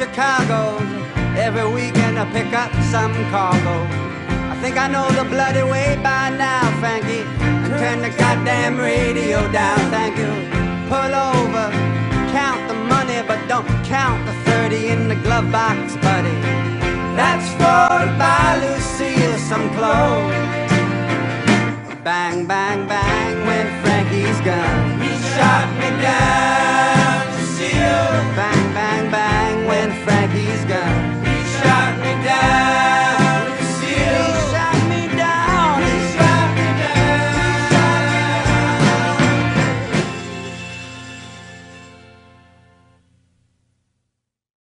Chicago. Every weekend I pick up some cargo. I think I know the bloody way by now, Frankie. And turn the goddamn radio down, thank you. Pull over, count the money, but don't count the 30 in the glove box, buddy. That's for by Lucille, some clothes. Bang, bang, bang.